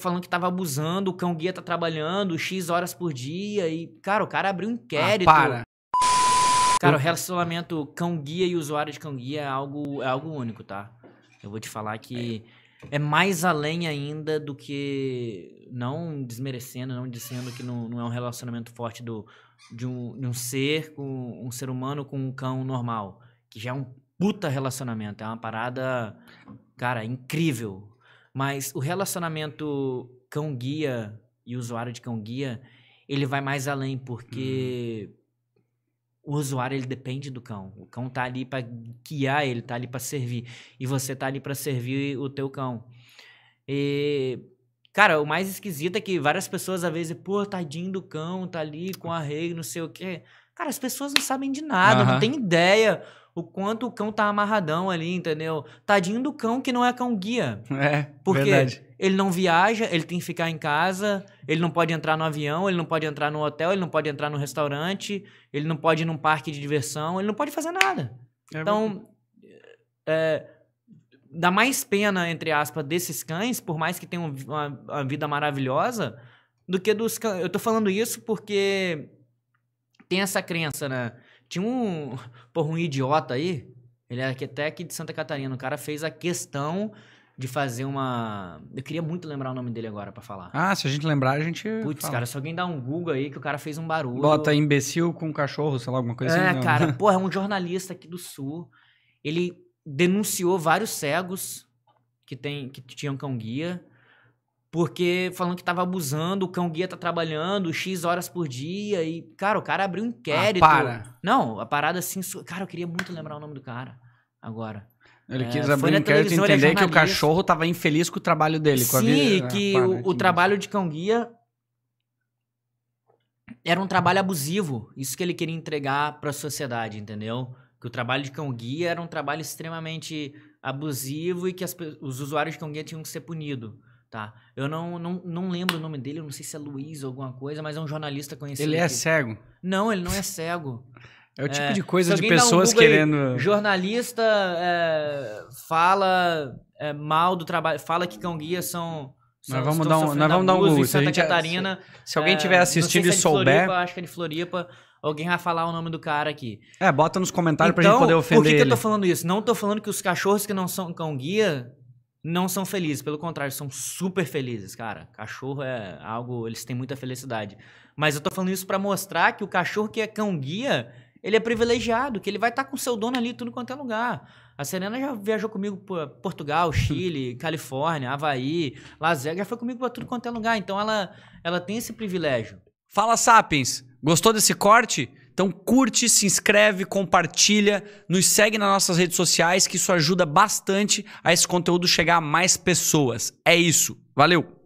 falando que tava abusando, o cão guia tá trabalhando X horas por dia e, cara, o cara abriu um inquérito. Ah, para. Cara, o relacionamento cão guia e usuário de cão guia é algo, é algo único, tá? Eu vou te falar que é mais além ainda do que não desmerecendo, não dizendo que não, não é um relacionamento forte do, de, um, de um ser com um ser humano com um cão normal, que já é um puta relacionamento, é uma parada, cara, incrível. Mas o relacionamento cão guia e usuário de cão guia, ele vai mais além porque o usuário ele depende do cão. O cão tá ali para guiar, ele tá ali para servir e você tá ali para servir o teu cão. E cara, o mais esquisito é que várias pessoas às vezes, pô, tadinho do cão, tá ali com arreio, não sei o quê. Cara, as pessoas não sabem de nada, Aham. não tem ideia o quanto o cão tá amarradão ali, entendeu? Tadinho do cão que não é cão guia. É, Porque verdade. ele não viaja, ele tem que ficar em casa, ele não pode entrar no avião, ele não pode entrar no hotel, ele não pode entrar no restaurante, ele não pode ir num parque de diversão, ele não pode fazer nada. É Então, é, dá mais pena, entre aspas, desses cães, por mais que tenham uma, uma vida maravilhosa, do que dos cães. Eu tô falando isso porque tem essa crença, né? Tinha um, porra, um idiota aí, ele é até aqui de Santa Catarina, o cara fez a questão de fazer uma... Eu queria muito lembrar o nome dele agora pra falar. Ah, se a gente lembrar, a gente. Putz, cara, se alguém dá um Google aí que o cara fez um barulho... Bota imbecil com cachorro, sei lá, alguma coisa É, assim. não. cara, porra, é um jornalista aqui do Sul. Ele denunciou vários cegos que, tem, que tinham cão guia, porque falando que tava abusando, o cão guia tá trabalhando X horas por dia e, cara, o cara abriu um inquérito. Ah, para. Não, a parada assim, cara, eu queria muito lembrar o nome do cara agora. Ele É, quis abrir um inquérito e é entender que o cachorro tava infeliz com o trabalho dele, com a Sim, vida. e Ah, que para, o, o trabalho de cão guia era um trabalho abusivo. Isso que ele queria entregar para a sociedade, entendeu? Que o trabalho de cão guia era um trabalho extremamente abusivo e que as os usuários de cão guia tinham que ser punidos, tá? Eu não, não, não lembro o nome dele, eu não sei se é Luiz ou alguma coisa, mas é um jornalista conhecido. Ele é aqui. cego. Não, ele não é cego. É o tipo É, de coisa se de dá um pessoas Google aí, querendo. Jornalista é, fala é, mal do trabalho, fala que cão guia são. são Nós vamos dar um- nós vamos dar um Google, se Santa gente- Catarina. Se alguém é, tiver assistindo se é e de souber, Floripa, acho que é de Floripa. Alguém vai falar o nome do cara aqui. é, bota nos comentários pra então, gente poder ofender por que, que eu tô falando isso? Não tô falando que os cachorros que não são cão guia não são felizes. Pelo contrário, são super felizes, cara. Cachorro é algo. Eles têm muita felicidade. Mas eu tô falando isso pra mostrar que o cachorro que é cão guia, ele é privilegiado, que ele vai estar com o seu dono ali em tudo quanto é lugar. A Serena já viajou comigo por Portugal, Chile, Califórnia, Havaí, Las Vegas, já foi comigo pra tudo quanto é lugar. Então ela, ela tem esse privilégio. Fala Sapiens, gostou desse corte? Então curte, se inscreve, compartilha, nos segue nas nossas redes sociais que isso ajuda bastante a esse conteúdo chegar a mais pessoas. É isso. Valeu.